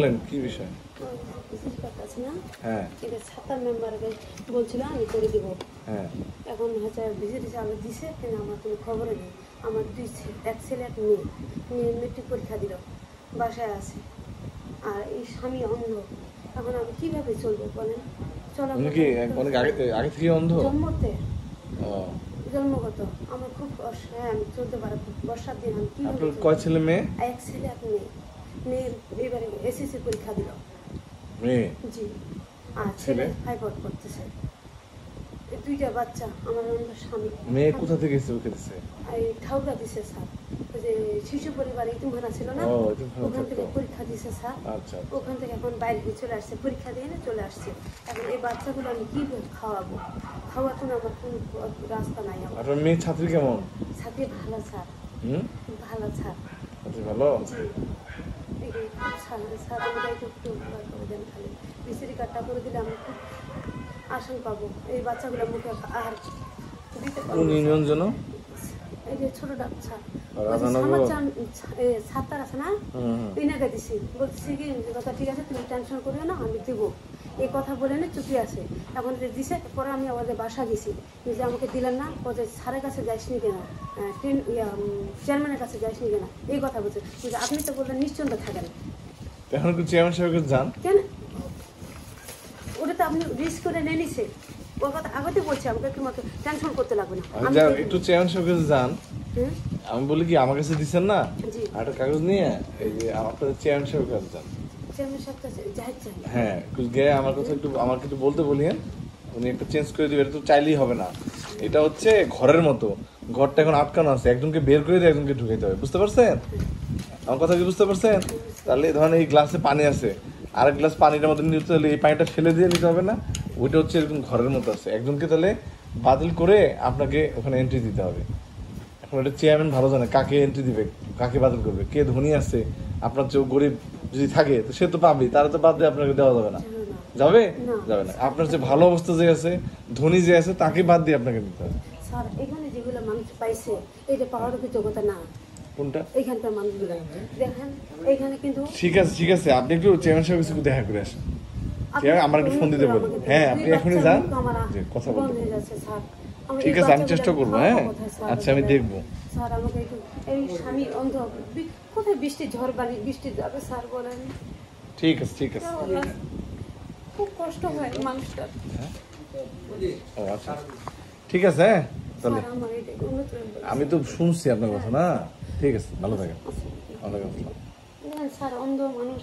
বলেন কি বিষয়? হ্যাঁ। এটা সাতার মেম্বারকে বলছিল আমি করে দিব হ্যাঁ। এখন হচ্ছে ভিজিট হিসাবে দিছে কিন্তু আমার কোনো খবরে নেই। আমার দুই এক ছেলে এক মেয়ে। মেয়ে মেট্রিক পরীক্ষা দিল বাসায় আছে। আর এই স্বামী অন্ধ। এখন আমি কীভাবে চলবো বলেন? চলা কি অনেক আগে আগে থেকে অন্ধ? জন্মতে। জন্মগত। আমার খুব হ্যাঁ আমি চলতে পারি বর্ষার দিন আমি কয় ছেলে মেয়ে? এক ছেলে এক মেয়ে। মেয়ের এবারে এসএসসি পরীক্ষা দিল। মেয়ে? জি। আর ছেলে? ছেলে ফাইভ আউট করতেছে। এই দুইটা বাচ্চা আমার অন্য স্বামী। মেয়ে কোথা থেকে এসে ওকে দিছে? এই ঠাউরা দিছে স্যার। ওই যে শিশু পরিবার ইতিমহানা ছিল না? ওখান থেকে পরীক্ষা দিছে স্যার। ওখান থেকে এখন বাইরে দিয়ে চলে আসছে। পরীক্ষা দিয়ে না চলে আসছে। এখন এই বাচ্চাগুলো আমি কি খাওয়াবো? খাওয়াতে না আমার কোনো রাস্তা নাই আমার। আপনার মেয়ে ছাত্রী কেমন? ভালো স্যার। ভালো স্যার। ভালো? আমাকে একটু উপকার করে দেন খালি বিসিরি কাটটা করে দিলে আমি খুব আসন পাবো এই বাচ্চাগুলো মুখে আর এই যে ছোট বাচ্চা আছে না। ইনাকে বলছি কি কথা ঠিক আছে তুমি টেনশন করিও না আমি দিব এই কথা বলে না চুপি আছে। এখন যে দিছে পরে আমি আমাদের বাসা গেছি। যে আমাকে দিলেন না বলছে স্যারের কাছে যাইসনি কেন? ট্রেন ইয়া চেয়ারম্যানের কাছে যাইসনি কেন? এই কথা বলছে। বলছে, আপনি তো বললেন নিশ্চিন্ত থাকেন। এখন কি চেয়ারম্যান সাহেবের কাছে যান? কেন? ওটা তো আপনি রিস্ক করে নিয়ে নিছে। ওর কথা আগতে বলছে আমাকে একটু মতো টেনশন করতে লাগবে না। আমি আমি যা একটু চেয়ারম্যান সাহেবের কাছে যান। আমি বলি কি আমার কাছে দিছেন না? আর কাগজ নিয়ে এই যে আপনাদের চেয়ারম্যান সাহেবের কাছে যান। হ্যাঁ গিয়ে আমার কথা একটু আমার কিছু বলতে বলিয়েন। উনি একটু চেঞ্জ করে দিবেন এটা তো চাইলেই হবে না। এটা হচ্ছে ঘরের মতো। ঘরটা এখন আটকানো আছে। একজনকে বের করে দিয়ে একজনকে ঢুকাইতে হবে। বুঝতে পারছেন? আমার কথা কি বুঝতে পারছেন? তাহলে ধরেন এই গ্লাসে পানি আছে। আরেক গ্লাস পানিটার মধ্যে নিতে হলে এই পানিটা ফেলে দিয়ে নিতে হবে না। ওইটা হচ্ছে এরকম ঘরের মতো আছে। একজনকে তাহলে বাতিল করে আপনাকে ওখানে এন্ট্রি দিতে হবে। এখন এটা চেয়ারম্যান ভালো জানে কাকে এন্ট্রি দিবে, কাকে বাতিল করবে, কে ধনী আছে, আপনার চেয়েও গরিব। যদি থাকে তো সে তো পাবেই। তারা তো বাদ দিয়ে আপনাকে দেওয়া যাবে না। যাবে। যাবে না। আপনার যে ভালো অবস্থা যে আছে ধনী যে আছে তাকে বাদ দিয়ে আপনাকে দিতে হবে। স্যার এখানে যেগুলো মানুষ পাইছে এটা পাওয়ার যোগ্যতা না। কোনটা? এইখানকার মানুষগুলো দেখেন এইখানে কিন্তু ঠিক আছে ঠিক আছে। আপনি একটু চেয়ারম্যান সাহেবের কাছে দেখা করে আসেন। আমার একটু ফোন দিতে বলুন হ্যাঁ আপনি এখনই যান। যে কথা বলতে। ঠিক আছে, আমি চেষ্টা করব, হ্যাঁ? আচ্ছা, আমি দেখব। স্যার আমাকে একটু এই স্বামী অন্ধ বি- কোথায় বৃষ্টি ঝড় বাড়ি বৃষ্টি যাবে স্যার বলেন। ঠিক আছে ঠিক আছে। খুব কষ্ট হয় মানুষটার ও আচ্ছা। ঠিক আছে হ্যাঁ তাহলে আমি তো শুনছি আপনার কথা না? ঠিক আছে ভালো থাকেন। ওয়ালাইকুম আসসালাম। স্যার অন্ধ মানুষ।